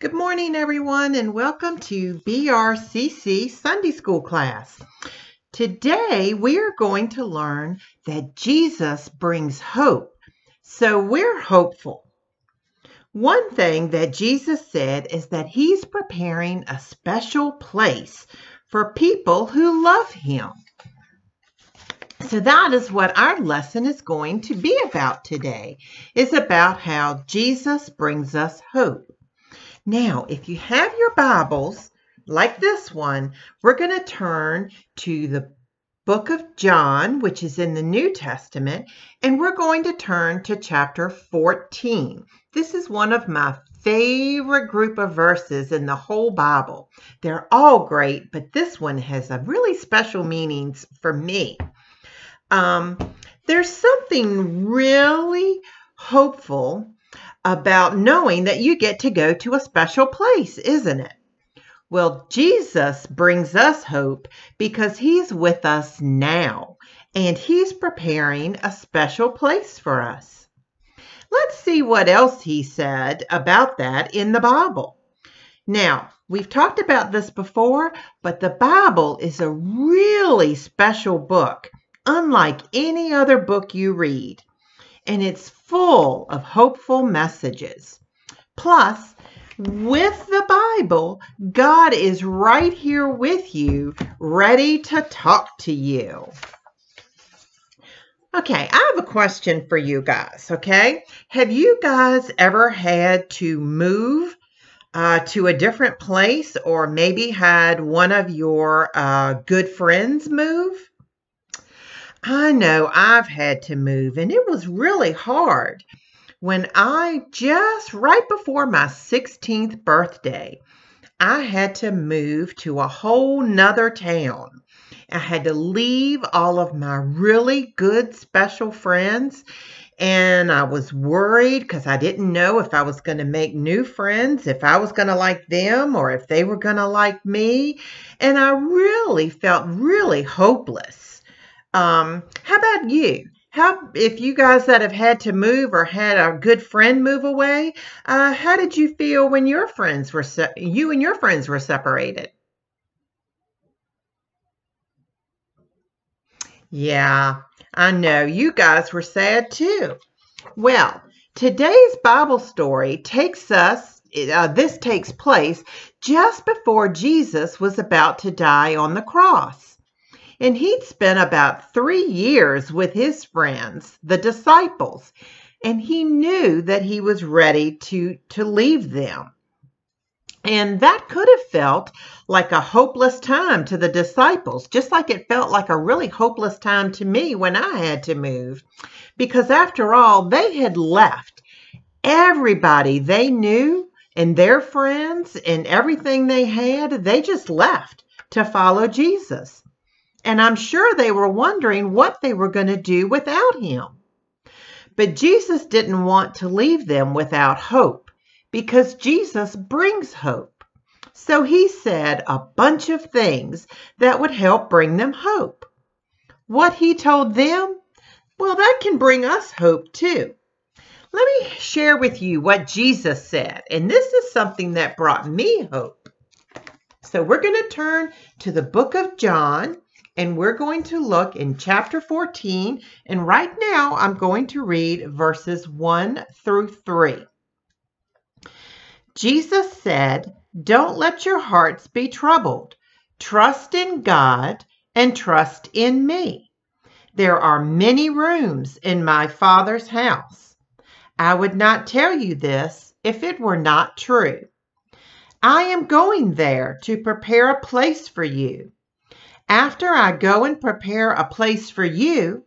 Good morning, everyone, and welcome to BRCC Sunday School class. Today, we are going to learn that Jesus brings hope, so we're hopeful. One thing that Jesus said is that he's preparing a special place for people who love him. So that is what our lesson is going to be about today. Is about how Jesus brings us hope. Now, if you have your Bibles, like this one, we're going to turn to the book of John, which is in the New Testament, and we're going to turn to chapter 14. This is one of my favorite group of verses in the whole Bible. They're all great, but this one has a really special meanings for me. Um, there's something really hopeful about knowing that you get to go to a special place, isn't it? Well, Jesus brings us hope because he's with us now and he's preparing a special place for us. Let's see what else he said about that in the Bible. Now, we've talked about this before, but the Bible is a really special book, unlike any other book you read and it's full of hopeful messages. Plus, with the Bible, God is right here with you, ready to talk to you. Okay, I have a question for you guys, okay? Have you guys ever had to move uh, to a different place or maybe had one of your uh, good friends move? I know I've had to move, and it was really hard. When I just right before my 16th birthday, I had to move to a whole nother town. I had to leave all of my really good special friends. And I was worried because I didn't know if I was going to make new friends, if I was going to like them, or if they were going to like me. And I really felt really hopeless. Um, how about you? How, if you guys that have had to move or had a good friend move away, uh, how did you feel when your friends were se- you and your friends were separated? Yeah, I know you guys were sad too. Well, today's Bible story takes us. Uh, this takes place just before Jesus was about to die on the cross and he'd spent about three years with his friends, the disciples, and he knew that he was ready to, to leave them. And that could have felt like a hopeless time to the disciples, just like it felt like a really hopeless time to me when I had to move. Because after all, they had left everybody they knew and their friends and everything they had, they just left to follow Jesus and I'm sure they were wondering what they were going to do without him. But Jesus didn't want to leave them without hope because Jesus brings hope. So he said a bunch of things that would help bring them hope. What he told them, well, that can bring us hope too. Let me share with you what Jesus said, and this is something that brought me hope. So we're going to turn to the book of John, and we're going to look in chapter 14. And right now, I'm going to read verses 1 through 3. Jesus said, Don't let your hearts be troubled. Trust in God and trust in me. There are many rooms in my Father's house. I would not tell you this if it were not true. I am going there to prepare a place for you. After I go and prepare a place for you,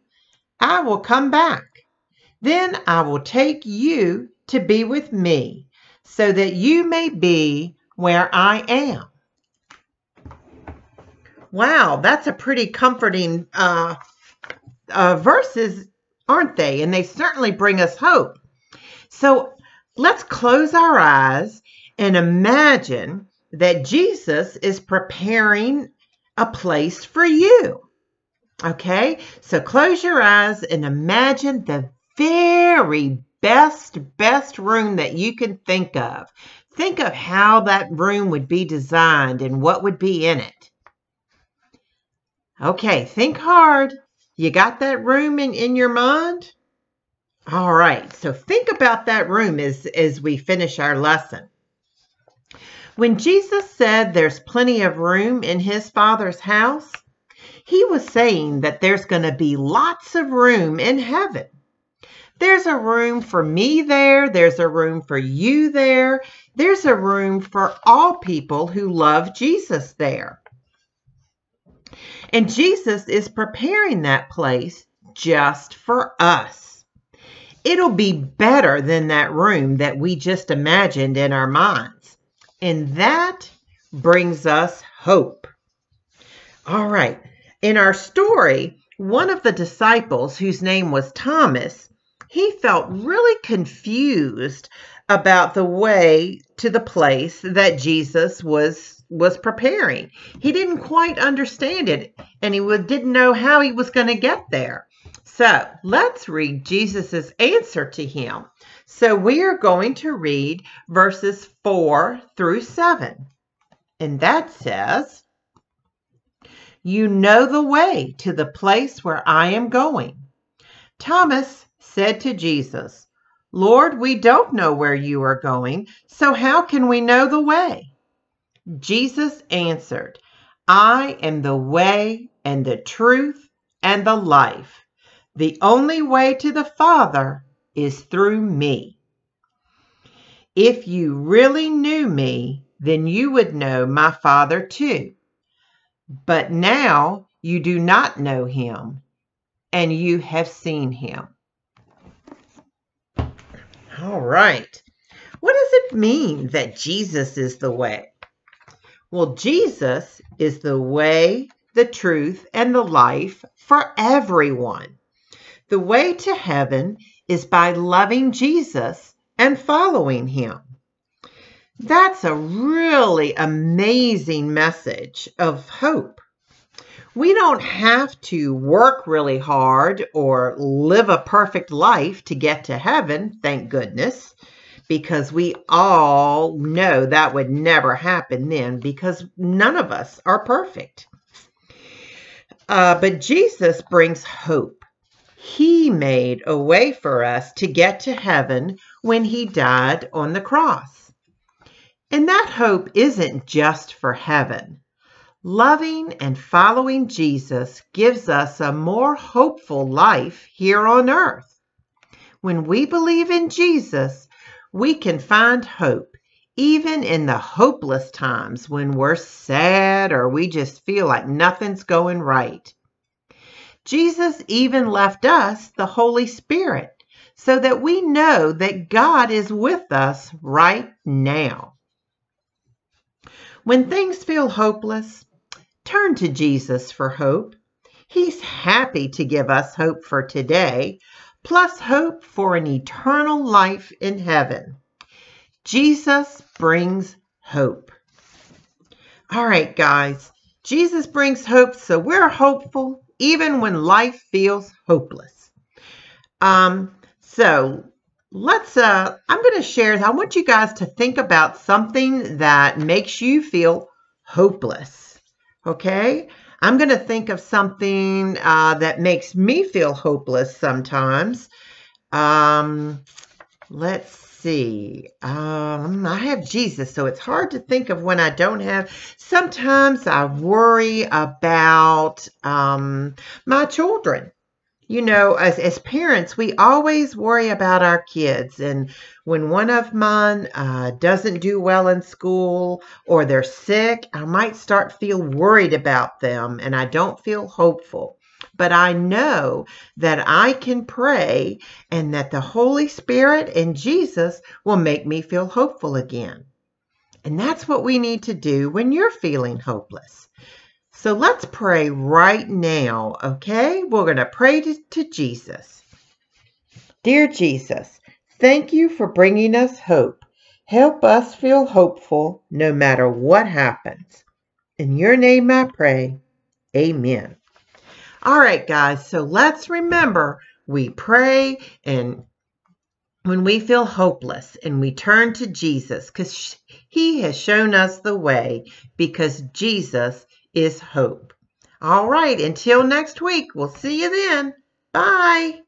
I will come back. Then I will take you to be with me, so that you may be where I am. Wow, that's a pretty comforting uh, uh, verses, aren't they? And they certainly bring us hope. So let's close our eyes and imagine that Jesus is preparing a place for you. Okay, so close your eyes and imagine the very best, best room that you can think of. Think of how that room would be designed and what would be in it. Okay, think hard. You got that room in, in your mind? All right, so think about that room as, as we finish our lesson. When Jesus said there's plenty of room in his Father's house, he was saying that there's going to be lots of room in heaven. There's a room for me there. There's a room for you there. There's a room for all people who love Jesus there. And Jesus is preparing that place just for us. It'll be better than that room that we just imagined in our minds. And that brings us hope. All right. In our story, one of the disciples, whose name was Thomas, he felt really confused about the way to the place that Jesus was was preparing. He didn't quite understand it and he didn't know how he was going to get there. So let's read Jesus' answer to him. So we are going to read verses 4 through 7. And that says, You know the way to the place where I am going. Thomas said to Jesus, Lord, we don't know where you are going, so how can we know the way? Jesus answered, I am the way and the truth and the life. The only way to the Father is through me. If you really knew me, then you would know my Father too. But now you do not know him, and you have seen him. All right. What does it mean that Jesus is the way? Well, Jesus is the way, the truth, and the life for everyone. The way to heaven is by loving Jesus and following him. That's a really amazing message of hope. We don't have to work really hard or live a perfect life to get to heaven, thank goodness because we all know that would never happen then because none of us are perfect. Uh, but Jesus brings hope. He made a way for us to get to heaven when he died on the cross. And that hope isn't just for heaven. Loving and following Jesus gives us a more hopeful life here on earth. When we believe in Jesus, we can find hope even in the hopeless times when we're sad or we just feel like nothing's going right. Jesus even left us the Holy Spirit so that we know that God is with us right now. When things feel hopeless, turn to Jesus for hope. He's happy to give us hope for today, plus hope for an eternal life in heaven. Jesus brings hope. All right, guys. Jesus brings hope, so we're hopeful even when life feels hopeless. Um, so let's uh I'm going to share I want you guys to think about something that makes you feel hopeless. Okay? I'm going to think of something uh, that makes me feel hopeless sometimes. Um, let's see. Um, I have Jesus, so it's hard to think of when I don't have. Sometimes I worry about um, my children you know, as, as parents, we always worry about our kids. And when one of mine uh, doesn't do well in school or they're sick, I might start feel worried about them and I don't feel hopeful. But I know that I can pray and that the Holy Spirit and Jesus will make me feel hopeful again. And that's what we need to do when you're feeling hopeless. So let's pray right now, okay? We're going to pray to, to, Jesus. Dear Jesus, thank you for bringing us hope. Help us feel hopeful no matter what happens. In your name I pray. Amen. All right, guys, so let's remember we pray and when we feel hopeless and we turn to Jesus because he has shown us the way because Jesus is hope. All right, until next week, we'll see you then. Bye.